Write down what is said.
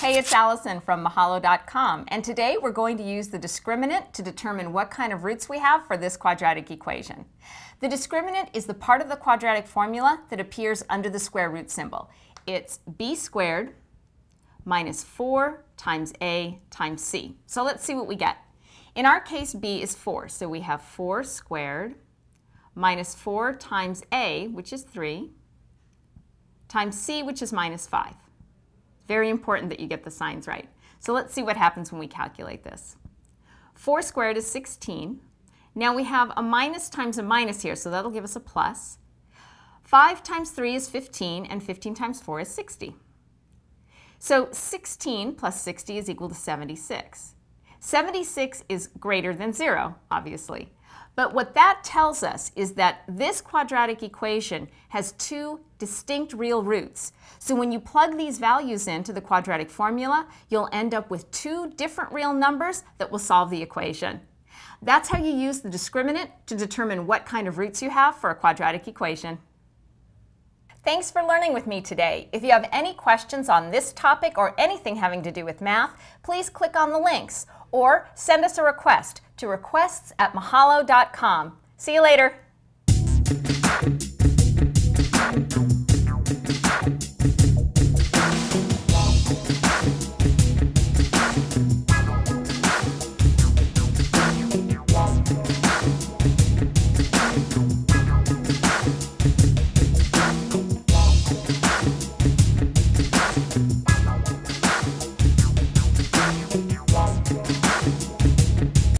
Hey, it's Allison from Mahalo.com, and today we're going to use the discriminant to determine what kind of roots we have for this quadratic equation. The discriminant is the part of the quadratic formula that appears under the square root symbol. It's b squared minus 4 times a times c. So let's see what we get. In our case, b is 4, so we have 4 squared minus 4 times a, which is 3, times c, which is minus 5. Very important that you get the signs right. So let's see what happens when we calculate this. 4 squared is 16. Now we have a minus times a minus here, so that'll give us a plus. 5 times 3 is 15, and 15 times 4 is 60. So 16 plus 60 is equal to 76. 76 is greater than 0, obviously. But what that tells us is that this quadratic equation has two distinct real roots. So when you plug these values into the quadratic formula, you'll end up with two different real numbers that will solve the equation. That's how you use the discriminant to determine what kind of roots you have for a quadratic equation. Thanks for learning with me today. If you have any questions on this topic or anything having to do with math, please click on the links or send us a request to requests at mahalo.com. See you later.